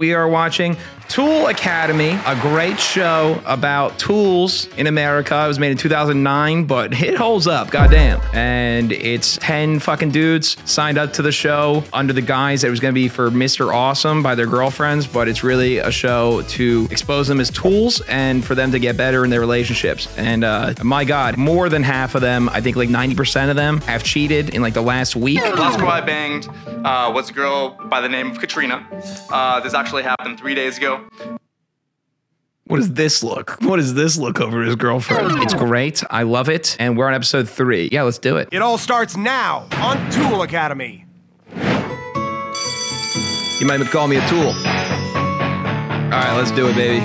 We are watching Tool Academy, a great show about tools in America. It was made in 2009, but it holds up, goddamn. And it's 10 fucking dudes signed up to the show under the guise that it was going to be for Mr. Awesome by their girlfriends, but it's really a show to expose them as tools and for them to get better in their relationships. And uh, my God, more than half of them, I think like 90% of them, have cheated in like the last week. Last girl I banged uh, was a girl by the name of Katrina. Uh, this actually happened three days ago. What does this look? What does this look over his girlfriend? It's great. I love it. And we're on episode three. Yeah, let's do it. It all starts now on Tool Academy. You might even call me a tool. All right, let's do it, baby.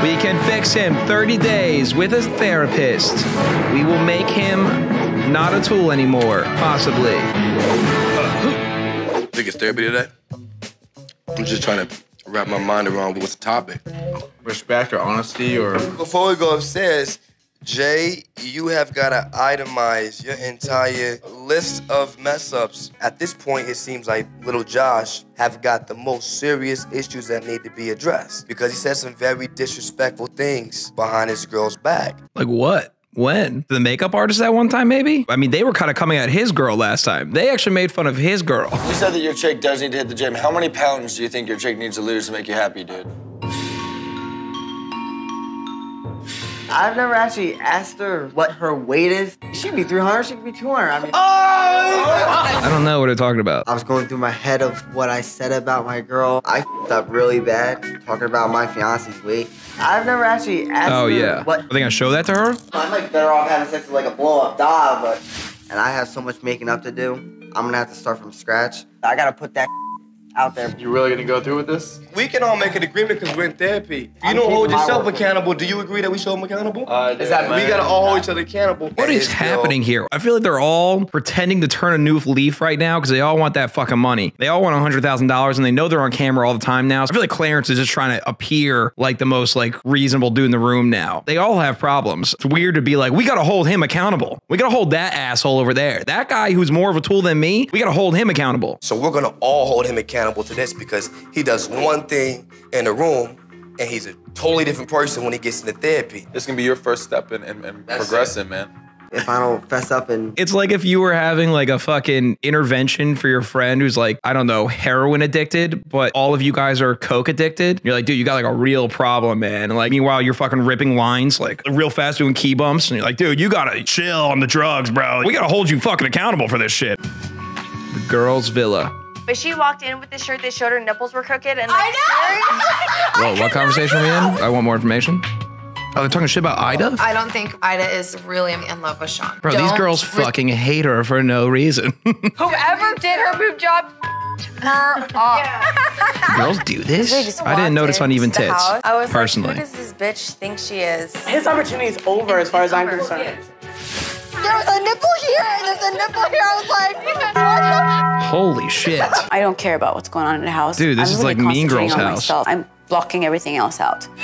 We can fix him 30 days with a therapist. We will make him not a tool anymore, possibly. think it's therapy today. I'm just trying to wrap my mind around what's the topic. respect or honesty or Before we go upstairs, Jay, you have got to itemize your entire list of mess ups. At this point, it seems like little Josh have got the most serious issues that need to be addressed because he said some very disrespectful things behind his girl's back. Like what? When? The makeup artist that one time, maybe? I mean, they were kind of coming at his girl last time. They actually made fun of his girl. You said that your chick does need to hit the gym. How many pounds do you think your chick needs to lose to make you happy, dude? I've never actually asked her what her weight is. She could be 300, she could be 200. I mean, oh! I don't know what they're talking about. I was going through my head of what I said about my girl. I fed up really bad talking about my fiance's weight. I've never actually asked Oh, her yeah. what. Are they going to show that to her? I'm like better off having sex with like a blow up doll, but. And I have so much making up to do. I'm gonna have to start from scratch. I gotta put that out there. you really gonna go through with this? We can all make an agreement because we're in therapy. If you I'm don't hold yourself accountable, do you agree that we show them accountable? I do, exactly. We gotta all hold each other accountable. What is happening here? I feel like they're all pretending to turn a new leaf right now because they all want that fucking money. They all want $100,000 and they know they're on camera all the time now. So I feel like Clarence is just trying to appear like the most like reasonable dude in the room now. They all have problems. It's weird to be like, we got to hold him accountable. We got to hold that asshole over there. That guy who's more of a tool than me, we got to hold him accountable. So we're gonna all hold him accountable to this because he does one thing in the room and he's a totally different person when he gets into therapy. This can be your first step in, in, in That's progressing, man. If I don't fess up and It's like if you were having like a fucking intervention for your friend who's like, I don't know, heroin addicted, but all of you guys are coke addicted. You're like, dude, you got like a real problem, man. And like, meanwhile, you're fucking ripping lines like real fast doing key bumps. And you're like, dude, you gotta chill on the drugs, bro. We gotta hold you fucking accountable for this shit. The girls' villa. But she walked in with this shirt that showed her nipples were crooked, and like, I Whoa, what conversation are we in? I want more information. Oh, they're talking shit about Ida? I don't think Ida is really in love with Sean. Bro, these Don't girls re- fucking hate her for no reason. whoever did her boob job, her up. girls do this? I didn't notice into uneven tits. house. I was personally. like, who does this bitch think she is? his opportunity is over as far as I'm concerned. There was a nipple here and there's a nipple here. I was like, Holy shit. I don't care about what's going on in the house. Dude, this I'm is really like Mean concentrating Girls on house. Myself. I'm blocking everything else out.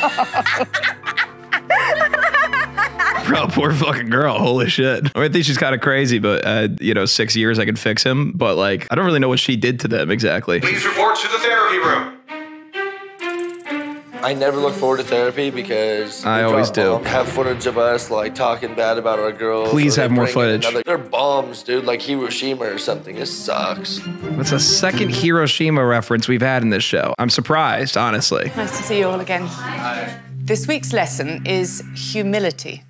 Bro, poor fucking girl. Holy shit. I, mean, I think she's kind of crazy, but uh, you know, six years I could fix him. But like, I don't really know what she did to them exactly. Please report to the therapy room. I never look forward to therapy because I always do. Have footage of us like talking bad about our girls. Please have more footage. another- they're bombs, dude. Like Hiroshima or something. This sucks. That's a second Hiroshima reference we've had in this show. I'm surprised, honestly. Nice to see you all again. This week's lesson is humility.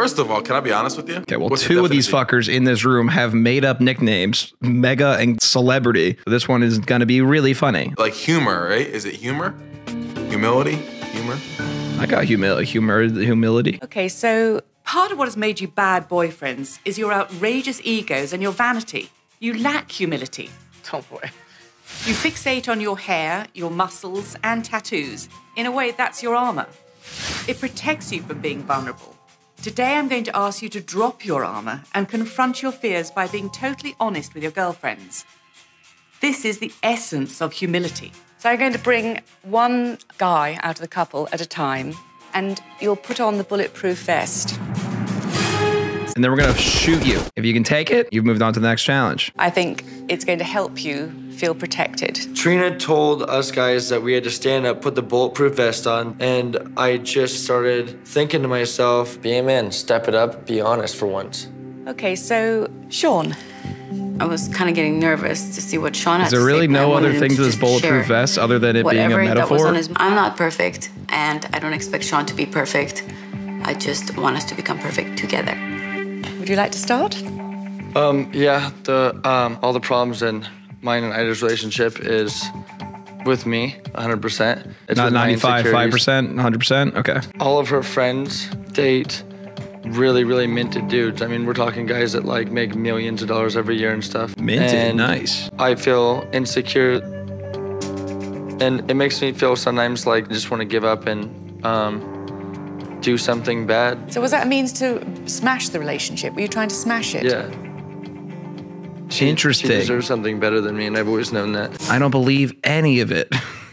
First of all, can I be honest with you? Okay, well, What's the two of these fuckers in this room have made up nicknames, Mega and Celebrity. This one is gonna be really funny. Like humor, right? Is it humor? Humility? Humor? I got humil- humor, humility. Okay, so part of what has made you bad boyfriends is your outrageous egos and your vanity. You lack humility. Oh, Don't worry. You fixate on your hair, your muscles, and tattoos. In a way, that's your armor. It protects you from being vulnerable. Today, I'm going to ask you to drop your armor and confront your fears by being totally honest with your girlfriends. This is the essence of humility. So, I'm going to bring one guy out of the couple at a time, and you'll put on the bulletproof vest. And then we're gonna shoot you. If you can take it, you've moved on to the next challenge. I think it's going to help you feel protected. Trina told us guys that we had to stand up, put the bulletproof vest on, and I just started thinking to myself, be a man, step it up, be honest for once. Okay, so Sean. I was kind of getting nervous to see what Sean had Is there to really say, but I no other thing to this bulletproof vest other than it being a whatever that was metaphor? on his- I'm not perfect, and I don't expect Sean to be perfect. I just want us to become perfect together. Would you like to start? Um, yeah, the um, all the problems in mine and Ida's relationship is with me, 100%. It's Not 95, 5%, 100%? Okay. All of her friends date really, really minted dudes. I mean, we're talking guys that like make millions of dollars every year and stuff. Minted, And nice. I feel insecure, and it makes me feel sometimes like I just want to give up and um, do something bad. So was that a means to smash the relationship? Were you trying to smash it? Yeah. She, Interesting. She deserves something better than me, and I've always known that. I don't believe any of it.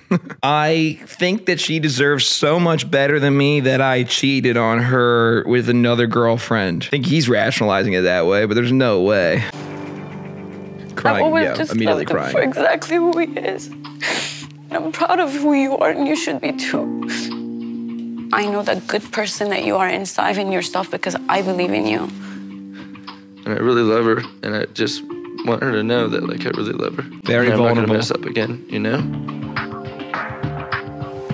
I think that she deserves so much better than me that I cheated on her with another girlfriend. I think he's rationalizing it that way, but there's no way. I've Crying, always yeah, just immediately loved him crying. for exactly who he is. And I'm proud of who you are, and you should be too. I know the good person that you are inside in yourself because I believe in you. And I really love her, and I just want her to know that, like, I really love her. Very and I'm not gonna mess up again, you know?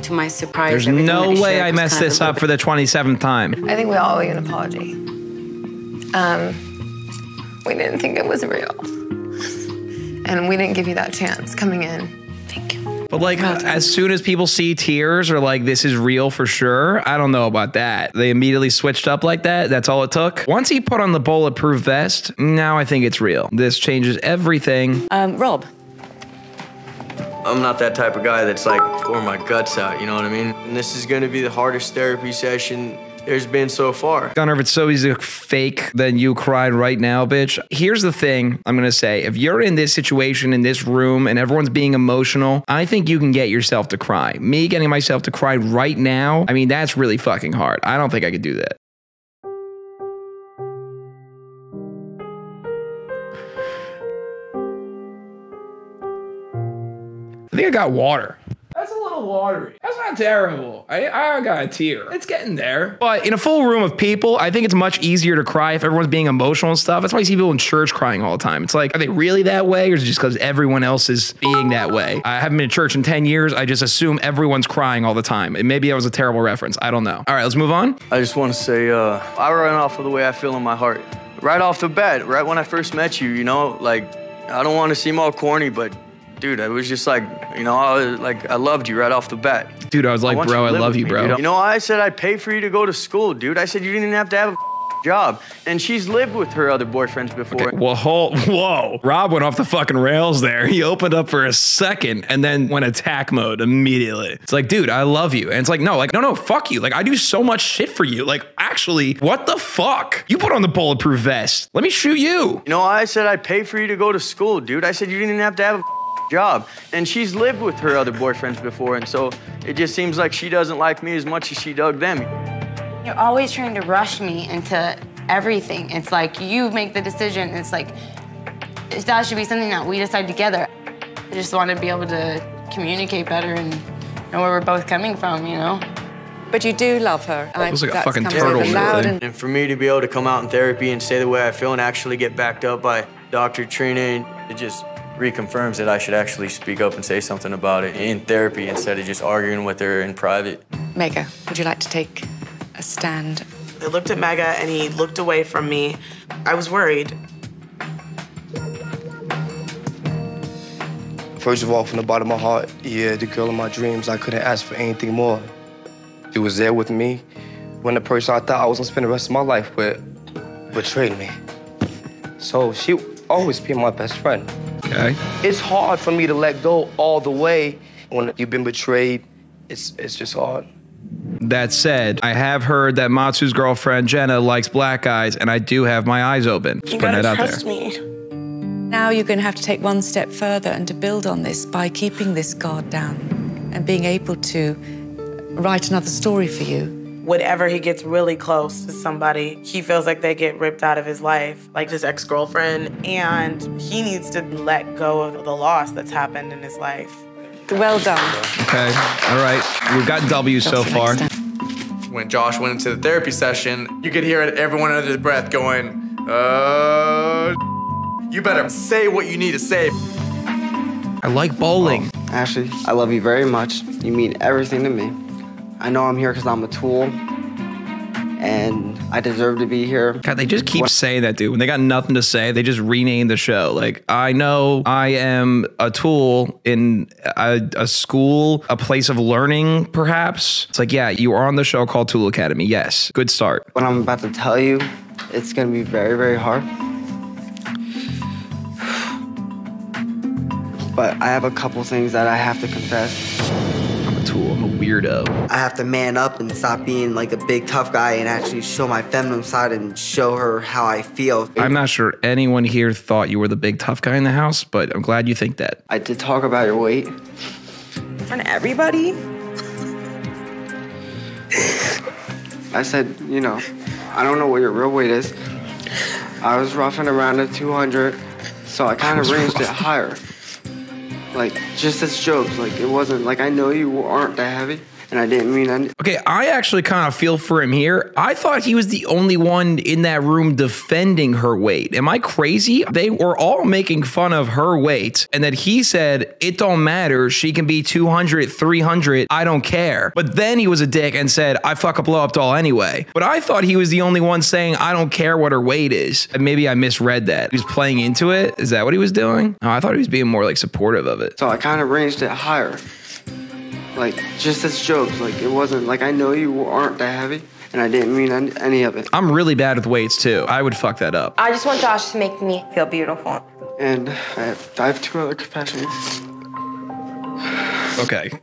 To my surprise, There's no way shared I was messed this up for the 27th time. I think we all owe you an apology. Um, we didn't think it was real. And we didn't give you that chance coming in. But like, as soon as people see tears or like this is real for sure, I don't know about that. They immediately switched up like that. That's all it took. Once he put on the bulletproof vest, now I think it's real. This changes everything. Um, Rob. I'm not that type of guy that's like pour my guts out, you know what I mean? And this is gonna be the hardest therapy session there's been so far. Gunnar, if it's so easy to fake, then you cried right now, bitch. Here's the thing I'm gonna say. If you're in this situation in this room and everyone's being emotional, I think you can get yourself to cry. Me getting myself to cry right now, I mean, that's really fucking hard. I don't think I could do that. I think I got water. That's watery. That's not terrible. I, I got a tear. It's getting there. But in a full room of people, I think it's much easier to cry if everyone's being emotional and stuff. That's why you see people in church crying all the time. It's like, are they really that way or is it just because everyone else is being that way? I haven't been to church in 10 years. I just assume everyone's crying all the time. And maybe that was a terrible reference. I don't know. All right, let's move on. I just wanna say, uh, I run off of the way I feel in my heart. Right off the bat, right when I first met you, you know, like, I don't wanna seem all corny, but dude, I was just like, you know, I was, like, I loved you right off the bat. Dude, I was like, want bro, I love you, me, bro. dude. You know, I said I'd pay for you to go to school, dude. I said you didn't even have to have a job. And she's lived with her other boyfriends before. Well, hold, whoa. Rob went off the fucking rails there. He opened up for a second and then went attack mode immediately. It's like, dude, I love you. And it's like, no, like, no, no, fuck you. Like, I do so much shit for you. Like, actually, what the fuck? You put on the bulletproof vest. Let me shoot you. You know, I said I'd pay for you to go to school, dude. I said you didn't even have to have a job. And she's lived with her other boyfriends before, and so it just seems like she doesn't like me as much as she dug them. You're always trying to rush me into everything. It's like you make the decision. It's like that should be something that we decide together. I just want to be able to communicate better and know where we're both coming from, you know? But you do love her. and I- Looks like a that's fucking turtle over shit loud thing. and And for me to be able to come out in therapy and say the way I feel and actually get backed up by Dr. Trina, it just reconfirms that I should actually speak up and say something about it in therapy instead of just arguing with her in private. Mega, would you like to take a stand? I looked at Mega and he looked away from me. I was worried. First of all, from the bottom of my heart, yeah, the girl of my dreams, I couldn't ask for anything more. She was there with me when the person I thought I was gonna spend the rest of my life with betrayed me. So she always be my best friend. Okay. It's hard for me to let go all the way when you've been betrayed. It's it's just hard. That said, I have heard that Matsu's girlfriend Jenna likes black guys, and I do have my eyes open. Just You putting gotta that out trust there. me. Now you're going to have to take one step further and to build on this by keeping this guard down and being able to write another story for you whenever he gets really close to somebody, he feels like they get ripped out of his life, like his ex girlfriend, and he needs to let go of the loss that's happened in his life. Well done. Okay. All right. We've got W so far. When Josh went into the therapy session, you could hear everyone under the breath going, uh, you better say what you need to say. I like bowling. Ashley, I love you very much. You mean everything to me. I know I'm here because I'm a tool, and I deserve to be here. God, they just keep saying that, dude. When they got nothing to say, they just rename the show. Like, I know I am a tool in a, a school, a place of learning, perhaps. It's like, yeah, you are on the show called Tool Academy. Yes, good start. What I'm about to tell you, it's gonna be very, very hard. But I have a couple things that I have to confess. I'm a tool. I'm a weirdo. I have to man up and stop being like a big tough guy and actually show my feminine side and show her how I feel. I'm not sure anyone here thought you were the big tough guy in the house, but I'm glad you think that. I did talk about your weight. In front of everybody? I said, you know, I don't know what your real weight is. I was roughing around at 200, so I kind of ranged it higher. Like, just as jokes. Like, it wasn't like I know you aren't that heavy, and I didn't mean. Okay, I actually kind of feel for him here. I thought he was the only one in that room defending her weight. Am I crazy? They were all making fun of her weight, and that he said, It don't matter. She can be 200, 300. I don't care. But then he was a dick and said, I fuck a blow up doll anyway. But I thought he was the only one saying, I don't care what her weight is. And maybe I misread that. He was playing into it. Is that what he was doing? No, I thought he was being more like supportive of it. So I kind of ranged it higher. Like, just as jokes. Like, it wasn't like I know you aren't that heavy, and I didn't mean any, any of it. I'm really bad with weights too. I would fuck that up. I just want Josh to make me feel beautiful. And I have, I have two other confessions. Okay.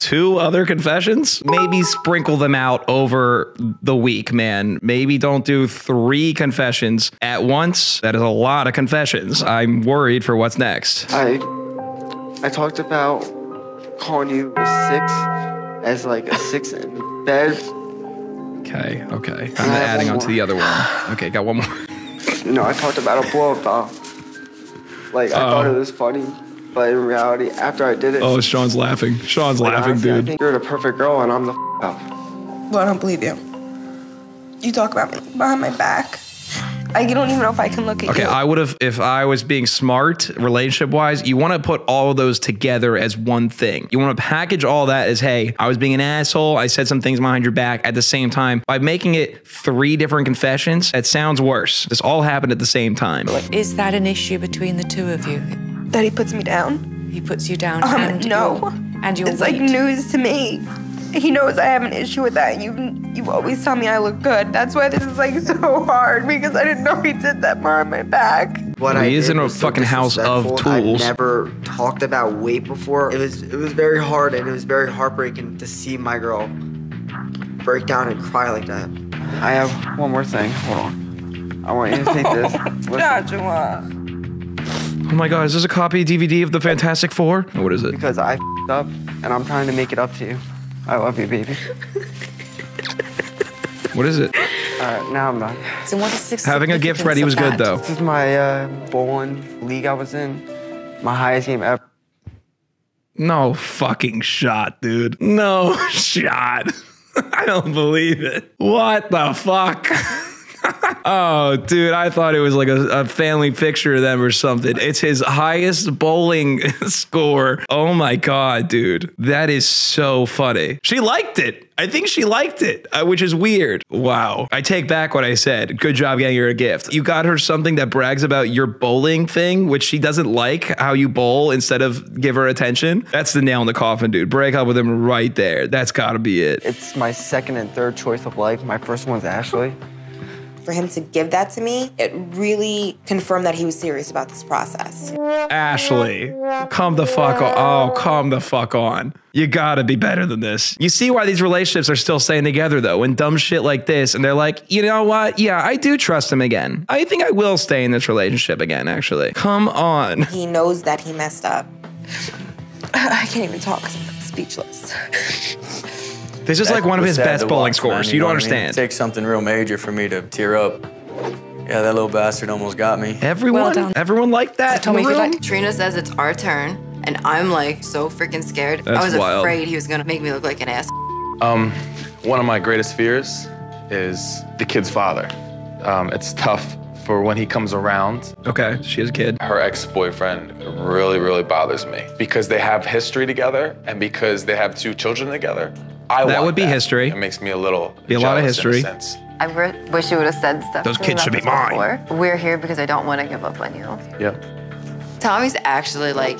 Two other confessions? Maybe sprinkle them out over the week, man. Maybe don't do three confessions at once. That is a lot of confessions. I'm worried for what's next. I I talked about calling you a six as like a six in bed. Okay, okay. I'm adding on to the other one. Okay, got one more. No, I talked about a blow up doll. Like I oh. thought Oh. it was funny, but in reality, after I did it, Oh, Sean's laughing. Sean's like, laughing, honestly, I think you're the perfect girl, and I'm the f- up. Well, I don't believe you. You talk about me behind my back. I don't even know if I can look at Okay, you. Okay, I would have, if I was being smart relationship wise, you want to put all of those together as one thing. You want to package all that as, hey, I was being an asshole. I said some things behind your back at the same time. By making it three different confessions, that sounds worse. This all happened at the same time. Is that an issue between the two of you? that he puts me down. He puts you down Um, and no. your, and your it's like news to me. He knows I have an issue with that. You you always tell me I look good. That's why this is like so hard because I didn't know he did that behind my back. What He I is in a was so fucking house of tools. I've never talked about weight before. It was it was very hard and it was very heartbreaking to see my girl break down and cry like that. I have one more thing. Hold on. I want you to take this. Listen. Joshua. Oh my God, is this a copy DVD of the Fantastic Four? What is it? Because I f***ed up and I'm trying to make it up to you. I love you, baby. What is it? All right, now I'm done. So what is the Having a gift ready was good, though. This is my uh, bowling league I was in. My highest game ever. No fucking shot, dude. No shot. I don't believe it. What the fuck? oh, dude, I thought it was like a, a family picture of them or something. It's his highest bowling score. Oh my God, dude. That is so funny. She liked it. I think she liked it, uh, which is weird. Wow. I take back what I said. Good job getting her a gift. You got her something that brags about your bowling thing, which she doesn't like how you bowl instead of give her attention. That's the nail in the coffin, dude. Break up with him right there. That's got to be it. It's my second and third choice of life. My first one's Ashley. For him to give that to me, it really confirmed that he was serious about this process. Ashley, come the fuck on. Oh, come the fuck on. You gotta be better than this. You see why these relationships are still staying together though, when dumb shit like this, and they're like, you know what? Yeah, I do trust him again. I think I will stay in this relationship again, actually. Come on. He knows that he messed up. I can't even talk 'cause I'm speechless. This is like one of his best bowling watch, scores. man, You don't know what I mean? understand. It takes something real major for me to tear up. Yeah, that little bastard almost got me. Everyone, everyone liked that. in the room? Trina says it's our turn, and I'm like so freaking scared. That's I was wild. afraid he was gonna make me look like an ass. Um, one of my greatest fears is the kid's father. Um, it's tough for when he comes around. Okay, she has a kid. Her ex-boyfriend really, really bothers me because they have history together and because they have two children together. I That would be history. It makes me a little Be a lot of jealous in a history. sense. I re- wish you would have said stuff. Those to me kids should be this mine. before. We're here because I don't want to give up on you. Yep. Tommy's actually like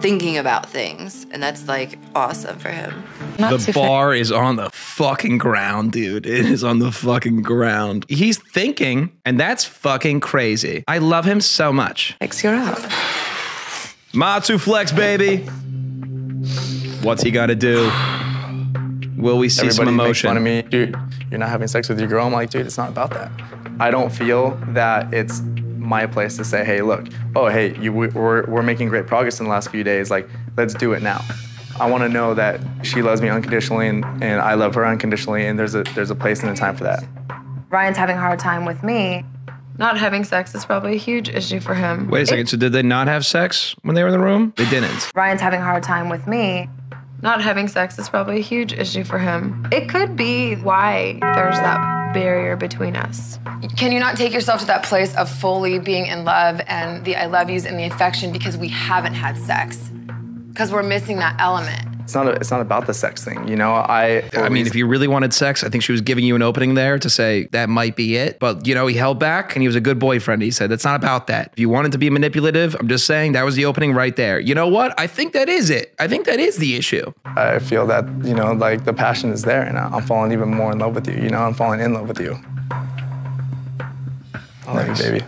thinking about things, and that's like awesome for him. The bar is on the fucking ground, dude. It is on the fucking ground. He's thinking, and that's fucking crazy. I love him so much. Next, you're up. Matsu flex, baby. What's he got to do? Will we see some Everybody makes emotion? fun of me. Dude, you're not having sex with your girl. I'm like, dude, it's not about that. I don't feel that it's my place to say, hey, look, oh, hey, you, we- we're, we're making great progress in the last few days. Like, let's do it now. I want to know that she loves me unconditionally and, and I love her unconditionally, and there's a there's a place and a time for that. Ryan's having a hard time with me. Not having sex is probably a huge issue for him. Wait a second. So did they not have sex when they were in the room? They didn't. Ryan's having a hard time with me. Not having sex is probably a huge issue for him. It could be why there's that barrier between us. Can you not take yourself to that place of fully being in love and the I love yous and the affection because we haven't had sex? Because we're missing that element. It's not a, it's not about the sex thing, you know. I I mean, if you really wanted sex, I think she was giving you an opening there to say that might be it. But, you know, he held back and he was a good boyfriend. He said, that's not about that. If you wanted to be manipulative, I'm just saying that was the opening right there. You know what? I think that is it. I think that is the issue. I feel that you know, like the passion is there, and I'm falling even more in love with you. You know, I'm falling in love with you. I love you, baby.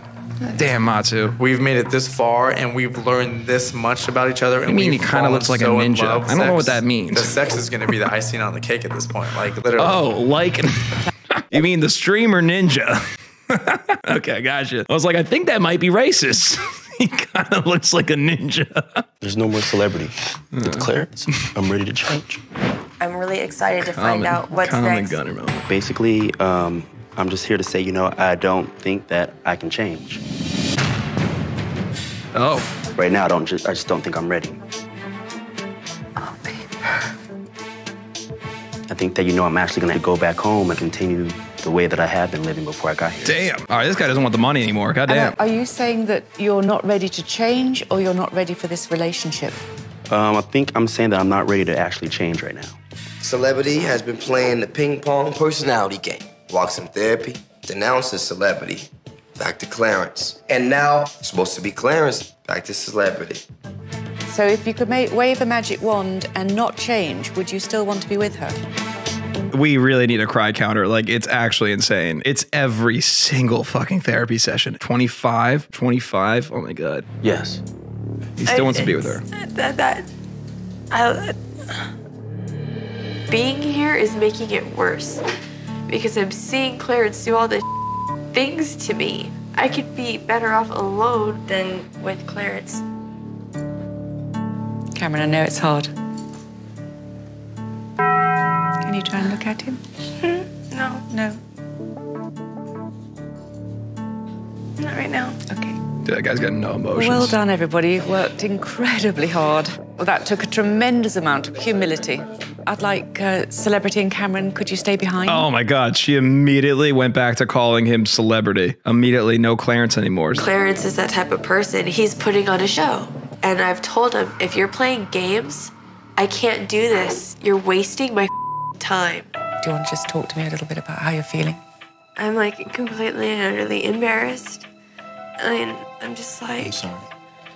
Damn, Matsu. We've made it this far and we've learned this much about each other. And You mean he kinda looks like a so in ninja. I don't know what that means. The sex is going to be the icing on the cake at this point. Like literally. Oh, like, you mean the streamer ninja? okay, gotcha. I was like, I think that might be racist. he kind of looks like a ninja. There's no more celebrity. It's Clarence, I'm ready to change. I'm really excited to find out what's next. Basically, um, I'm just here to say, you know, I don't think that I can change. Oh. Right now, I don't. Just, I just don't think I'm ready. I think that you know I'm actually gonna go back home and continue the way that I have been living before I got here. Damn. All right, this guy doesn't want the money anymore. God damn. Are you saying that you're not ready to change or you're not ready for this relationship? Um, I think I'm saying that I'm not ready to actually change right now. Celebrity has been playing the ping pong personality game. Walks in therapy, denounces celebrity, back to Clarence. And now, supposed to be Clarence, back to celebrity. So if you could ma- wave a magic wand and not change, would you still want to be with her? We really need a cry counter. Like, it's actually insane. It's every single fucking therapy session. 25, 25. Oh my God. Yes. He still wants to be with her. That, that, I, being here is making it worse because I'm seeing Clarence do all the things to me. I could be better off alone than with Clarence. Cameron, I know it's hard. Can you try and look at him? No, No. Not right now. Okay. Dude, that guy's got no emotions. Well done, everybody. You've worked incredibly hard. Well, that took a tremendous amount of humility. I'd like uh, Celebrity and Cameron, could you stay behind? Oh my God. She immediately went back to calling him celebrity. Immediately, no Clarence anymore. Clarence is that type of person. He's putting on a show. And I've told him, if you're playing games, I can't do this. You're wasting my time. Do you want to just talk to me a little bit about how you're feeling? I'm like completely and utterly embarrassed. And I'm just like, I'm sorry.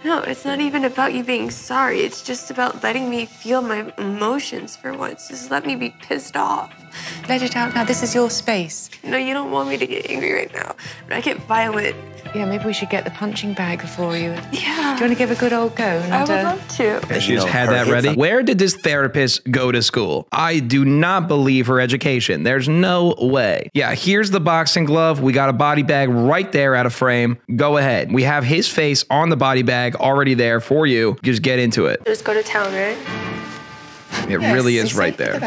no, it's not even about you being sorry. It's just about letting me feel my emotions for once. Just let me be pissed off. Let it out now. This is your space. No, you don't want me to get angry right now. But I get violent. Yeah, maybe we should get the punching bag for you. Yeah. Do you want to give a good old go? And, I would uh, love to. And she just had that ready. Where did this therapist go to school? I do not believe her education. There's no way. Yeah, here's the boxing glove. We got a body bag right there out of frame. Go ahead. We have his face on the body bag already there for you. Just get into it. Just go to town, right? It really is right there.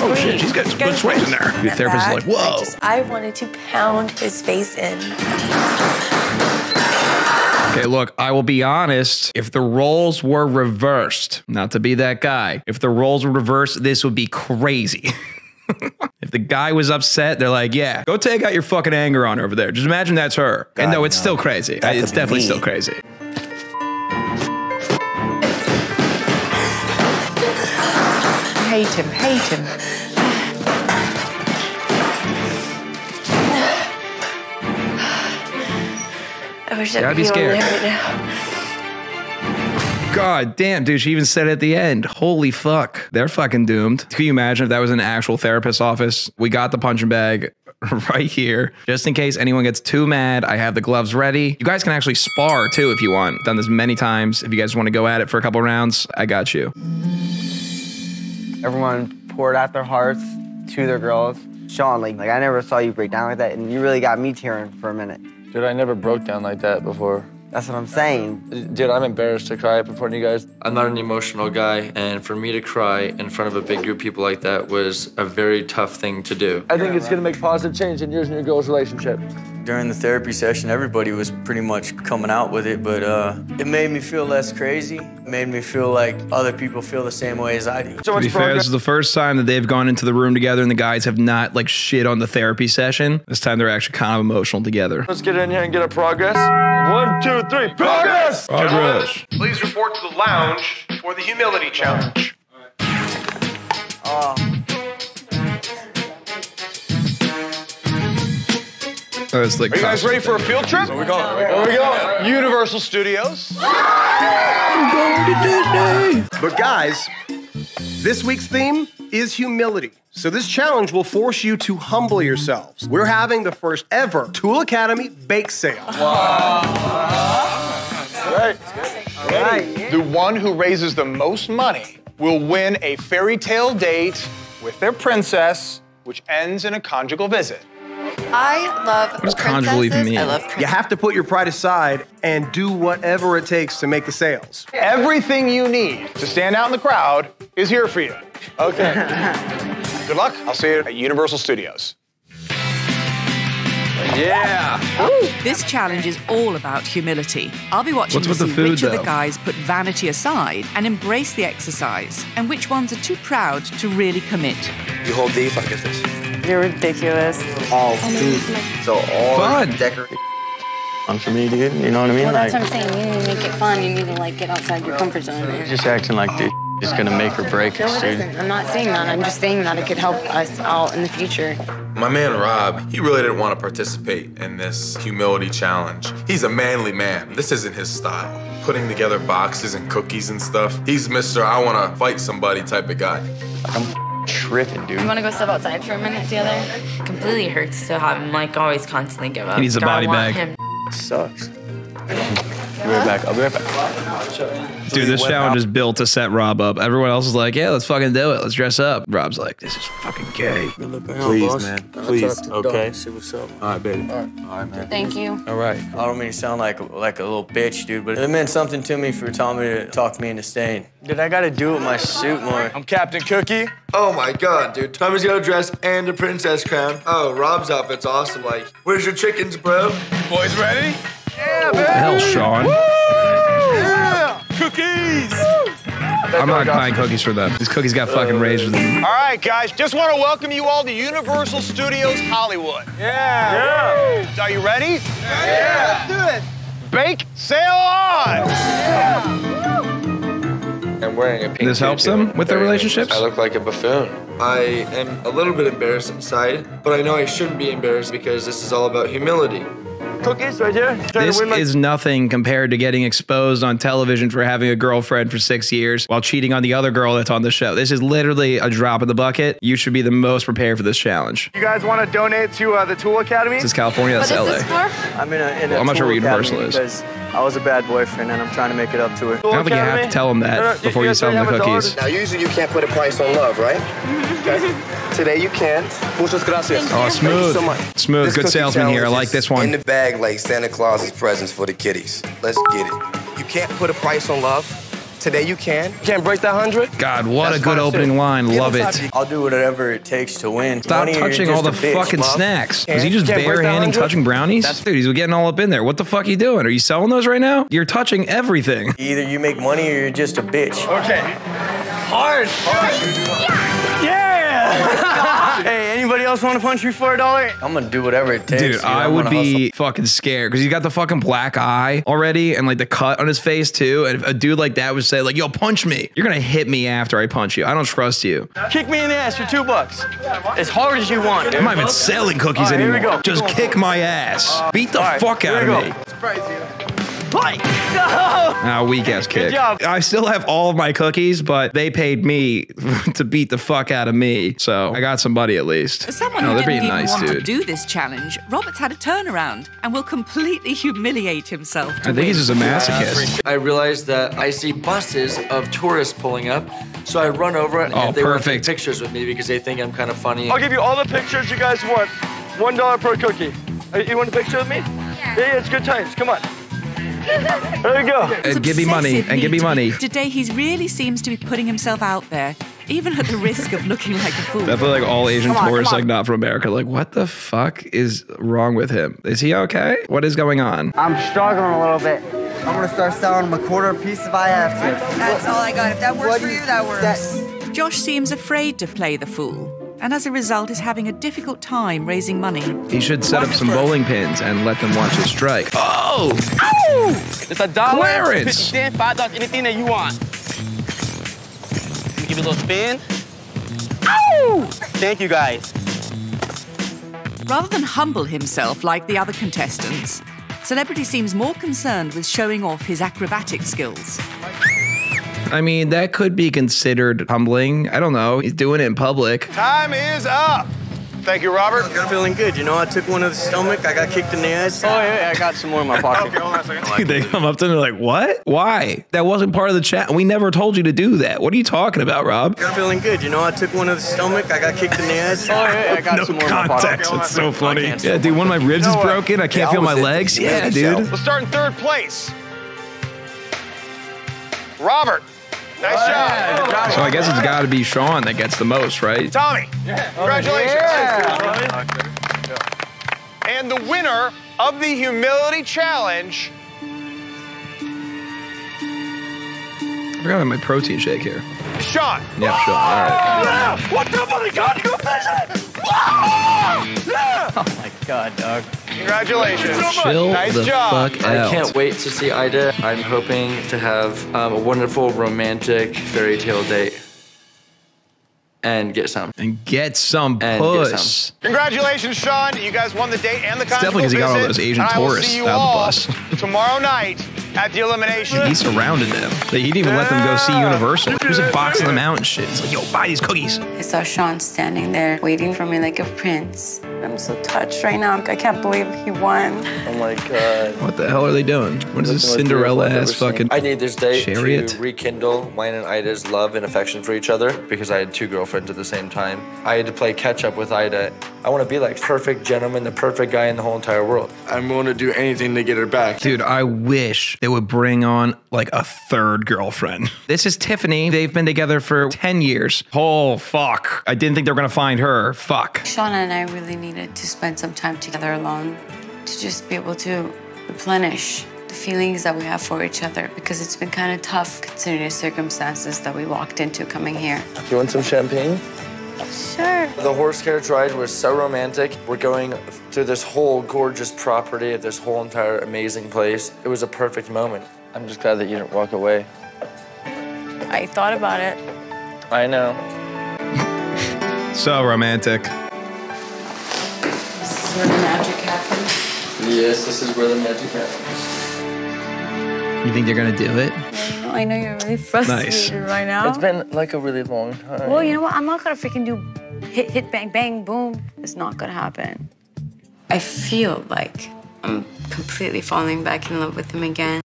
Let. Oh shit, she's got some good swings in there. Your therapist is like, That, I whoa. just- I wanted to pound his face in. Okay, look, I will be honest. If the roles were reversed, not to be that guy, if the roles were reversed, this would be crazy. if the guy was upset, they're like, yeah, go take out your fucking anger on her over there. Just imagine that's her. and no, it's no. still crazy. That it's definitely me. still crazy. Hate him, hate him. I wish I Gotta could be be, there scared. right now. God damn, dude, she even said it at the end. Holy fuck. They're fucking doomed. Can you imagine if that was an actual therapist's office? We got the punching bag right here. Just in case anyone gets too mad, I have the gloves ready. You guys can actually spar too if you want. Done this many times. If you guys want to go at it for a couple rounds, I got you. Everyone poured out their hearts to their girls. Sean, like, like I never saw you break down like that, and you really got me tearing for a minute. Dude, I never broke down like that before. That's what I'm saying. Dude, I'm embarrassed to cry before you guys. I'm not an emotional guy, and for me to cry in front of a big group of people like that was a very tough thing to do. I think it's gonna make positive change in yours and your girl's relationship. During the therapy session, everybody was pretty much coming out with it, but uh, it made me feel less crazy. It made me feel like other people feel the same way as I do. to be fair, this is the first time that they've gone into the room together and the guys have not like shit on the therapy session. This time they're actually kind of emotional together. Let's get in here and get a progress. One, two, three, progress! Progress. Please report to the lounge for the humility challenge. Oh, it's like Are you guys ready for a field trip? Where we going? Where we going? Universal Studios. But guys, this week's theme is humility. So this challenge will force you to humble yourselves. We're having the first ever Tool Academy bake sale. Right. Ready? The one who raises the most money will win a fairy tale date with their princess, which ends in a conjugal visit. I love What does conjugal even princesses. I mean? love You have to put your pride aside and do whatever it takes to make the sales. Everything you need to stand out in the crowd is here for you. Okay. Good luck. I'll see you at Universal Studios. Yeah. This challenge is all about humility. I'll be watching What's to see food, which of the guys put vanity aside and embrace the exercise, and which ones are too proud to really commit. You hold these, I get this. You're ridiculous. All food. So all Fun. decorated. Fun for me, dude. You know what I mean? Well, that's like, what I'm saying. You need to make it fun. You need to like get outside your comfort zone. There. just acting like this is gonna make or break No, us, it dude. isn't. I'm not saying that. I'm just saying that it could help us out in the future. My man Rob, he really didn't want to participate in this humility challenge. He's a manly man. This isn't his style. Putting together boxes and cookies and stuff. He's Mr. I want to fight somebody type of guy. I'm tripping, dude. You want to go step outside for a minute together? Completely hurts to have him like always constantly give up. He needs a God, I body want bag. him Sucks. I'll be right back. I'll be right back. Dude, this challenge is built to set Rob up. Everyone else is like, yeah, let's fucking do it. Let's dress up. Rob's like, this is fucking gay. Please, man. Please. Okay. See what's up. All right, baby. All right, man. Thank you. All right. I don't mean to sound like like a little bitch, dude, but it meant something to me for Tommy to talk me into staying. Dude, I gotta do with my suit more. I'm Captain Cookie. Oh my god, dude. Tommy's got a dress and a princess crown. Oh, Rob's outfit's awesome. Like, where's your chickens, bro? Boys ready? Yeah, What hell, Sean? Yeah! Cookies! I'm not buying cookies for them. These cookies got fucking raised with them. All right, guys, just want to welcome you all to Universal Studios Hollywood. Yeah. yeah. Are you ready? Yeah. Let's do it. Bake sale on. I'm wearing a pink This helps them with their relationships? I look like a buffoon. I am a little bit embarrassed inside, but I know I shouldn't be embarrassed because this is all about humility. Cookies right here. This my is nothing compared to getting exposed on television for having a girlfriend for six years while cheating on the other girl that's on the show. This is literally a drop in the bucket. You should be the most prepared for this challenge. You guys want to donate to uh, the Tool Academy? This is California, that's LA. I'm in a, in a Well, I'm not sure tool what Universal academy is. Because I was a bad boyfriend and I'm trying to make it up to her. I don't think you have to tell them that before you sell them the cookies. Now, usually you can't put a price on love, right? Okay. Today you can. Muchas gracias. Oh, Thank you smooth. so much. Smooth. This Good salesman here. I like this one. In the bag bag like Santa Claus's presents for the kiddies. Let's get it. You can't put a price on love. Today you can. You can't break that hundred. God, what That's a good fine, too. opening line. Give Love it. I'll do whatever it takes to win. Stop Money, touching all the bitch, fucking love. snacks. Is he just can't barehanding touching brownies? Dude, he's getting all up in there. What the fuck are you doing? Are you selling those right now? You're touching everything. Either you make money or you're just a bitch. Okay. Hard. Hard. Yeah. Hey, anybody else want to punch me for a dollar? I'm gonna do whatever it takes. Dude, I I'm would gonna be fucking scared because he's got the fucking black eye already and like the cut on his face too. And if a dude like that would say like, "Yo, punch me," you're gonna hit me after I punch you. I don't trust you. Kick me in the ass for two bucks. As hard as you want. I'm not even selling cookies All right, here anymore. we go. Just kick my ass. Beat the All right, fuck out we of go. me. Like, no. Ah, weak ass kick. job. I still have all of my cookies, but they paid me to beat the fuck out of me. So I got somebody at least. For someone no, who they're didn't being even nice, want to do this challenge, Robert's had a turnaround and will completely humiliate himself. to I think he's just a masochist. I realized that I see buses of tourists pulling up, so I run over and Oh, they want to take pictures with me because they think I'm kind of funny. I'll give you all the pictures you guys want. One dollar per cookie. You want a picture with me? Yeah. Yeah, it's good times. Come on. There you go. And give me money. And give me money. Today, he really seems to be putting himself out there, even at the risk of looking like a fool. I feel like all Asian Come tourists, on. like not from America, like what the fuck is wrong with him? Is he okay? What is going on? I'm struggling a little bit. I'm gonna start selling them a quarter piece if I have to. That's all I got. If that works for you, that works. Josh seems afraid to play the fool, and as a result, is having a difficult time raising money. He should set up some bowling pins and let them watch his strike. Oh! oh! It's a dollar. Clarence. 50 cents, five dollars, anything that you want. Give you a little spin. Ow! Thank you guys. Rather than humble himself like the other contestants, Celebrity seems more concerned with showing off his acrobatic skills. I mean, that could be considered humbling. I don't know. He's doing it in public. Time is up. Thank you, Robert. I'm feeling good. You know, I took one of the stomach. I got kicked in the ass. Oh, yeah, I got some more in my pocket. okay, hold on a second. Dude, they come up to me like, what? Why? That wasn't part of the chat. We never told you to do that. What are you talking about, Rob? I'm feeling good. You know, I took one of the stomach. I got kicked in the ass. Oh, yeah, I got no some more in my pocket. context. It's so funny. Yeah, dude, one of my ribs is know what? broken. I can't Yeah, feel my legs. Yeah, dude. Let's start in third place. Robert. Nice job. So I guess it's got to be Sean that gets the most, right? Tommy. yeah. Congratulations. And the winner of the humility challenge. I forgot I my protein shake here. Sean. Yeah, Sean. All right. What the money got to go Oh my god, dog. Congratulations. So Chill nice the job. fuck I can't wait to see Ida. I'm hoping to have um, a wonderful romantic fairy tale date and get some. And get some And get puss. some. Congratulations, Sean. You guys won the date and the It's definitely conjugal 'cause he got all those Asian and I will tourists see you out of the bus. tomorrow night at the elimination. He surrounded them. He didn't even let them go see Universal. He was like boxing them out and shit. He's like, yo, buy these cookies. I saw Sean standing there waiting for me like a prince. I'm so touched right now. I can't believe he won. Oh my god. What the hell are they doing? What is this Cinderella ass fucking I need this date chariot? to rekindle mine and Ida's love and affection for each other because I had two girlfriends at the same time. I had to play catch up with Ida. I want to be like perfect gentleman, the perfect guy in the whole entire world. I'm willing to do anything to get her back. Dude, I wish they would bring on like a third girlfriend. This is Tiffany. They've been together for 10 years. Oh, fuck. I didn't think they were going to find her. Fuck. Sean and I really needed to spend some time together alone to just be able to replenish the feelings that we have for each other because it's been kind of tough considering the circumstances that we walked into coming here. You want some champagne? Sure. The horse carriage ride was so romantic. We're going through this whole gorgeous property, this whole entire amazing place. It was a perfect moment. I'm just glad that you didn't walk away. I thought about it. I know. So romantic. This is where the magic happens. Yes, this is where the magic happens. You think they're going to do it? Oh, I know you're really frustrated nice. right now. It's been like a really long time. Well, you know what? I'm not gonna freaking do hit, hit, bang, bang, boom. It's not gonna happen. I feel like I'm completely falling back in love with him again,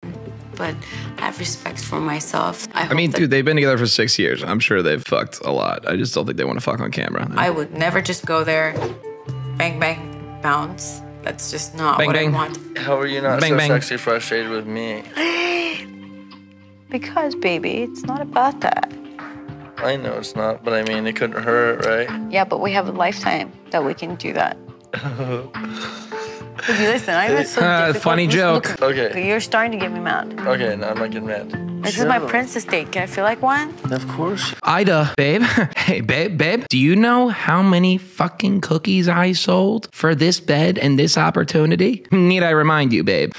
but I have respect for myself. I, I mean, dude, they've been together for six years. I'm sure they've fucked a lot. I just don't think they want to fuck on camera. I would never just go there, bang, bang, bounce. That's just not Bang, what bang. I want. How are you not Bang, so bang. sexy frustrated with me? Because, baby, it's not about that. I know it's not, but I mean, it couldn't hurt, right? Yeah, but we have a lifetime that we can do that. Baby, listen, I know it's so Uh, difficult. funny Listen, joke. look, Okay. You're starting to get me mad. Okay, now I'm not getting mad. This is my princess date. Can I feel like one? Of course. Ida, babe. Hey, babe, babe. Do you know how many fucking cookies I sold for this bed and this opportunity? Need I remind you, babe?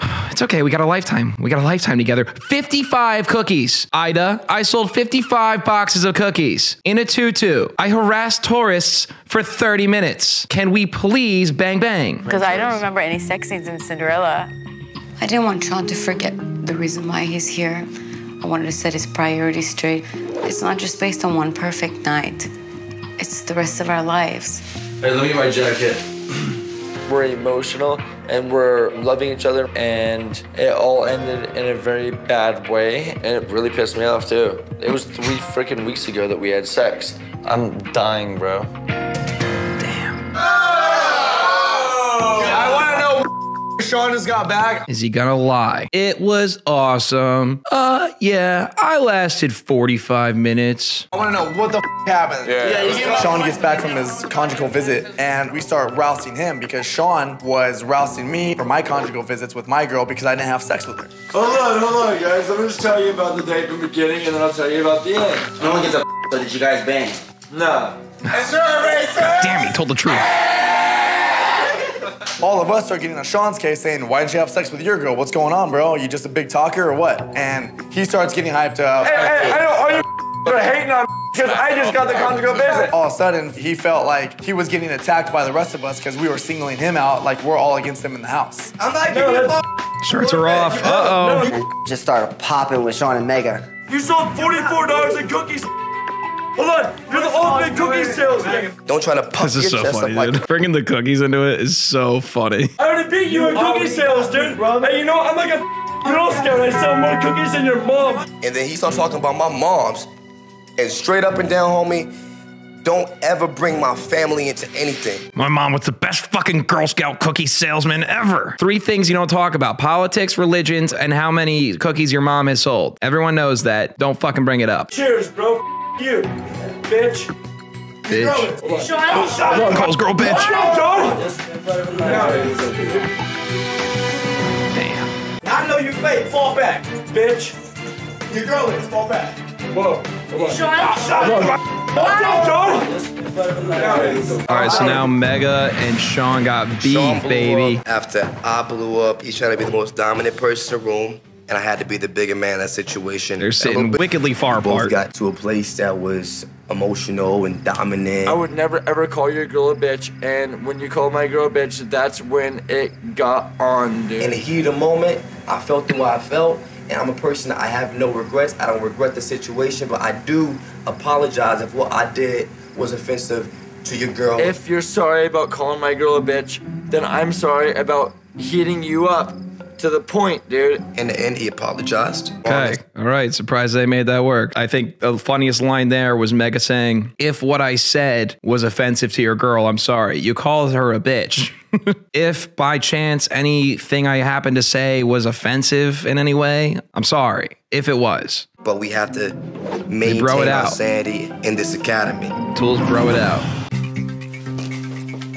It's okay. We got a lifetime. We got a lifetime together. 55 cookies. Ida, I sold 55 boxes of cookies in a tutu. I harassed tourists for 30 minutes. Can we please bang bang? Because I don't remember any sex scenes in Cinderella. I didn't want Sean to forget the reason why he's here. I wanted to set his priorities straight. It's not just based on one perfect night, it's the rest of our lives. Hey, let me get my jacket. We're emotional and we're loving each other, and it all ended in a very bad way, and it really pissed me off too. It was three freaking weeks ago that we had sex. I'm dying, bro. Sean just got back. Is he gonna lie? It was awesome. Uh, yeah, I lasted 45 minutes. I want to know what the f- happened. Yeah. Sean gets back from his conjugal visit, and we start rousing him because Sean was rousing me for my conjugal visits with my girl because I didn't have sex with her. Hold on, hold on, guys. Let me just tell you about the date from the beginning, and then I'll tell you about the end. No one gives a so did you guys bang? No. Damn, he told the truth. All of us are getting on Sean's case saying, Why didn't you have sex with your girl? What's going on, bro? Are You just a big talker or what? And he starts getting hyped up. Hey, hey, I know all you are hating on because I just got the conjugal visit. All of a sudden, he felt like he was getting attacked by the rest of us because we were singling him out like we're all against him in the house. I'm not giving Shirts are off. Uh oh. Just started popping with Sean and Mega. You sold $44 in cookies. Hold on, you're the ultimate cookie salesman. Don't try to puff This is your so chest funny, up like dude. Bringing the cookies into it is so funny. I already beat you in cookie sales, dude. Bro. Hey, you know, what? I'm like a Girl Scout. I sell more cookies than your mom. And then he starts talking about my moms. And straight up and down, homie, don't ever bring my family into anything. My mom was the best fucking Girl Scout cookie salesman ever. Three things you don't talk about politics, religions, and how many cookies your mom has sold. Everyone knows that. Don't fucking bring it up. Cheers, bro. F- you, bitch. Bitch. Sean. Calls girl bitch. Damn. I know you fake. Fall back, bitch. Your girl is. Fall back. Whoa. Sean. All right, so now Mega and Sean got beef, Sean blew baby. up After I blew up, he's trying to be the most dominant person in the room. And I had to be the bigger man in that situation. They're sitting wickedly far Both apart. got to a place that was emotional and dominant. I would never ever call your girl a bitch, and when you call my girl a bitch, that's when it got on, dude. In the heat of the moment, I felt the way I felt, and I'm a person that I have no regrets. I don't regret the situation, but I do apologize if what I did was offensive to your girl. If you're sorry about calling my girl a bitch, then I'm sorry about heating you up to the point, dude. In the end, he apologized. Okay. All right. Surprised they made that work. I think the funniest line there was Mega saying, If what I said was offensive to your girl, I'm sorry. You called her a bitch. if by chance anything I happened to say was offensive in any way, I'm sorry. If it was. But we have to bro maintain it our out. sanity in this academy. Tools bro it out.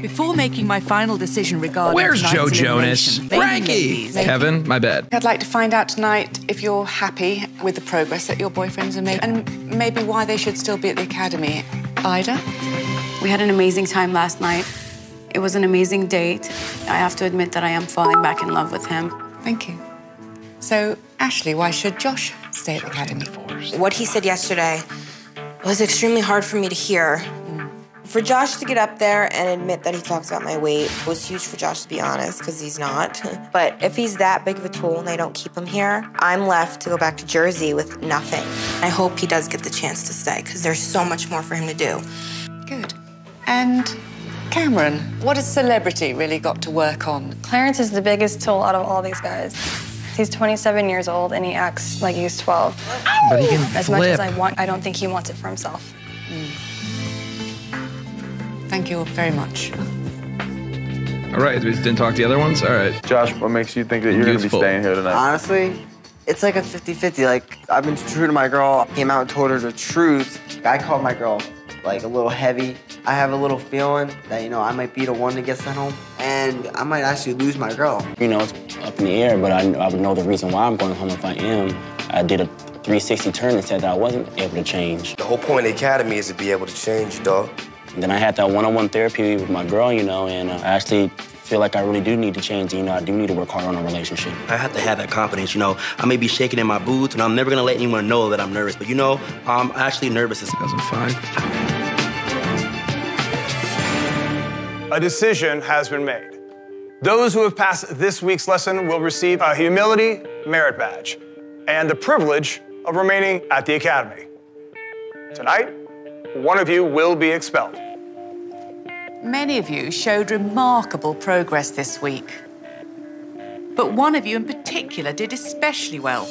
Before making my final decision regarding Where's Joe Jonas? and Frankie! Kevin, my bad. I'd like to find out tonight if you're happy with the progress that your boyfriends are making and maybe why they should still be at the academy. Ida? We had an amazing time last night. It was an amazing date. I have to admit that I am falling back in love with him. Thank you. So, Ashley, why should Josh stay at the academy? What he said yesterday was extremely hard for me to hear. For Josh to get up there and admit that he talks about my weight was huge for Josh, to be honest, because he's not. But if he's that big of a tool and they don't keep him here, I'm left to go back to Jersey with nothing. I hope he does get the chance to stay, because there's so much more for him to do. Good. And Cameron, what has celebrity really got to work on? Clarence is the biggest tool out of all these guys. He's 27 years old and he acts like he's 12. But he can As much as. I want, I don't think he wants it for himself. Hmm. Thank you very much. All right, we didn't talk to the other ones. All right. Josh, what makes you think that you're going to be staying here tonight? Honestly, it's like a 50-50. Like I've been true to my girl. Came out and told her the truth. I called my girl like a little heavy. I have a little feeling that you know I might be the one that gets sent home, and I might actually lose my girl. You know, it's up in the air, but I, I would know the reason why I'm going home if I am. I did a 360 turn and said that I wasn't able to change. The whole point of the academy is to be able to change, dog. And then I had that one-on-one therapy with my girl, you know, and uh, I actually feel like I really do need to change. You know, I do need to work hard on a relationship. I have to have that confidence. You know, I may be shaking in my boots, and I'm never gonna let anyone know that I'm nervous. But you know, I'm actually nervous. 2005. A decision has been made. Those who have passed this week's lesson will receive a humility merit badge and the privilege of remaining at the academy. Tonight, one of you will be expelled. Many of you showed remarkable progress this week. But one of you in particular did especially well.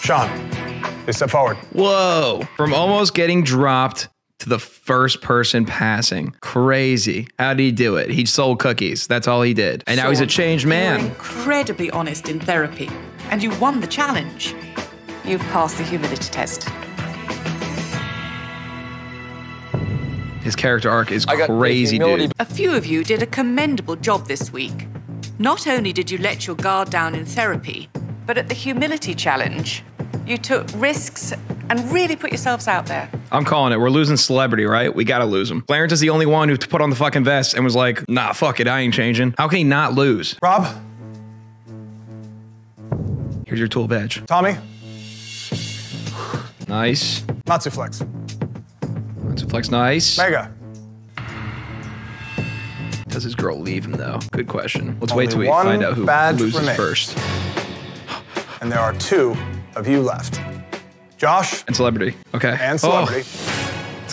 Sean, please step forward. Whoa. From almost getting dropped to the first person passing. Crazy. How did he do it? He sold cookies. That's all he did. And now he's a changed man. incredibly honest in therapy, and you won the challenge. You've passed the humility test. His character arc is crazy, dude. A few of you did a commendable job this week. Not only did you let your guard down in therapy, But at the humility challenge, you took risks and really put yourselves out there. I'm calling it. We're losing celebrity, right? We gotta lose him. Clarence is the only one who put on the fucking vest and was like, nah, fuck it, I ain't changing. How can he not lose? Rob, Here's your tool badge. Tommy, Nice. Natsu Flex, That's a flex, nice. Mega. Does his girl leave him though? Good question. Let's Only wait till we find out who loses remains. first. And there are two of you left. Josh And celebrity. Okay. and oh. Celebrity. Oh,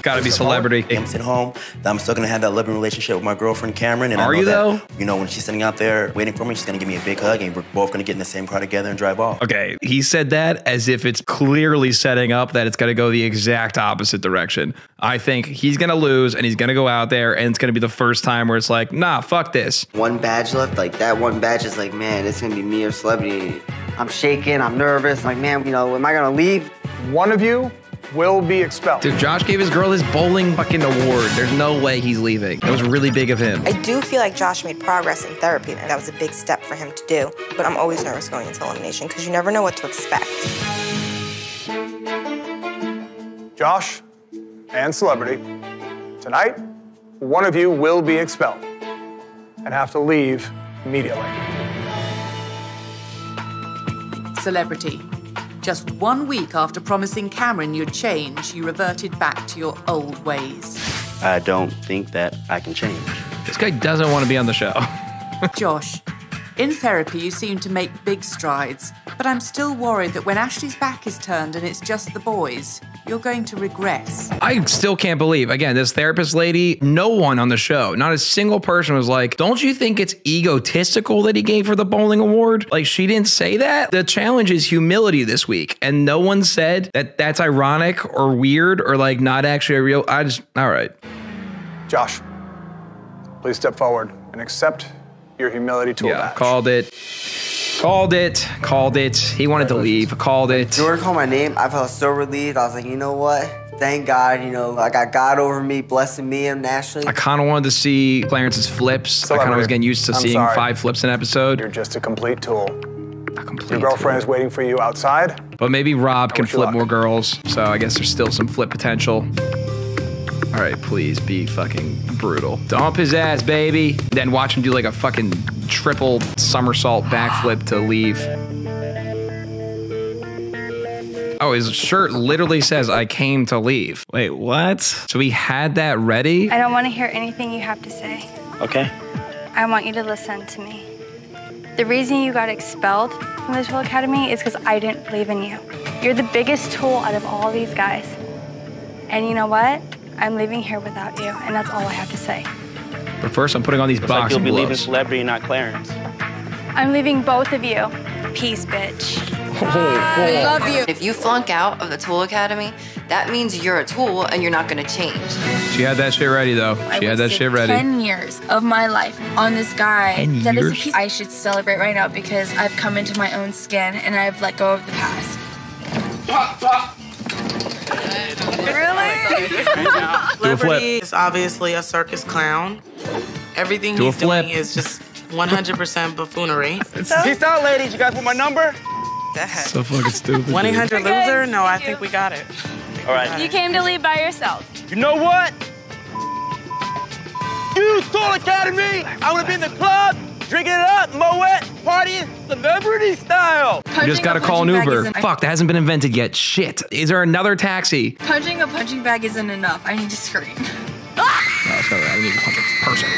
it's gotta be celebrity. I'm sitting home. that I'm still gonna have that loving relationship with my girlfriend Cameron. And I Are know you, that, though? You know, when she's sitting out there waiting for me, she's gonna give me a big hug, and we're both gonna get in the same car together and drive off. Okay, he said that as if it's clearly setting up that it's going to go the exact opposite direction. I think he's going to lose and he's going to go out there and it's going to be the first time where it's like, nah, fuck this. One badge left, like that one badge is like, man, it's gonna be me or celebrity. I'm shaking, I'm nervous. Like, man, you know, am I gonna leave? One of you will be expelled. Dude, Josh gave his girl his bowling fucking award. There's no way he's leaving. That was really big of him. I do feel like Josh made progress in therapy, and that was a big step for him to do. But I'm always nervous going into elimination because you never know what to expect. Josh and Celebrity, tonight, one of you will be expelled and have to leave immediately. Celebrity. Just one week after promising Cameron you'd change, you reverted back to your old ways. I don't think that I can change. This guy doesn't want to be on the show. Josh, in therapy you seem to make big strides, but I'm still worried that when Ashley's back is turned and it's just the boys, you're going to regress. I still can't believe, again, this therapist lady, no one on the show, not a single person was like, Don't you think it's egotistical that he gave her the bowling award? Like, she didn't say that. The challenge is humility this week. And no one said that that's ironic or weird or like not actually a real. I just, all right. Josh, please step forward and accept your humility tool Yeah, badge. called it. Called it. Called it. He wanted to leave. Called it. Jordan called my name. I felt so relieved. I was like, you know what? Thank God, you know, I got God over me, blessing me and Ashley. I kind of wanted to see Clarence's flips. I kind of was getting used to I'm seeing sorry. five flips an episode. You're just a complete tool. A complete Your girlfriend is waiting for you outside. But maybe Rob can flip luck. more girls, so I guess there's still some flip potential. All right, please be fucking brutal. Dump his ass, baby. Then watch him do like a fucking triple somersault backflip to leave. Oh, his shirt literally says, I came to leave. Wait, what? So he had that ready? I don't want to hear anything you have to say. Okay. I want you to listen to me. The reason you got expelled from the Tool Academy is because I didn't believe in you. You're the biggest tool out of all these guys. And you know what? I'm leaving here without you, and that's all I have to say. But first, I'm putting on these Looks like you'll be leaving gloves. celebrity, not Clarence. I'm leaving both of you. Peace, bitch. Oh, oh. I love you. If you flunk out of the Tool Academy, that means you're a tool and you're not gonna change. She had that shit ready though. She had that shit ready. 10 years of my life on this guy. 10 That is a years? piece I should celebrate right now because I've come into my own skin and I've let go of the past. Really? Do a flip. Celebrity is obviously a circus clown. Everything Do a he's doing flip. is just 100% buffoonery. Peace out, ladies. You guys want my number? So fucking stupid. 1 dude. 800 loser? No, I think we got it. All right. You came to leave by yourself. You know what? Use Tool Academy. I want to be in the club, drinking it up, Moet, partying, celebrity style. You just gotta call an Uber. Fuck, that hasn't been invented yet. Shit. Is there another taxi? Punching a punching bag isn't enough. I need to scream. Oh, no, sorry, I need to punch a person.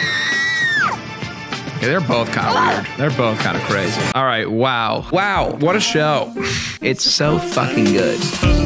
Yeah, they're both kind of weird. Ah! They're both kind of crazy. All right, wow. Wow, what a show. It's so fucking good.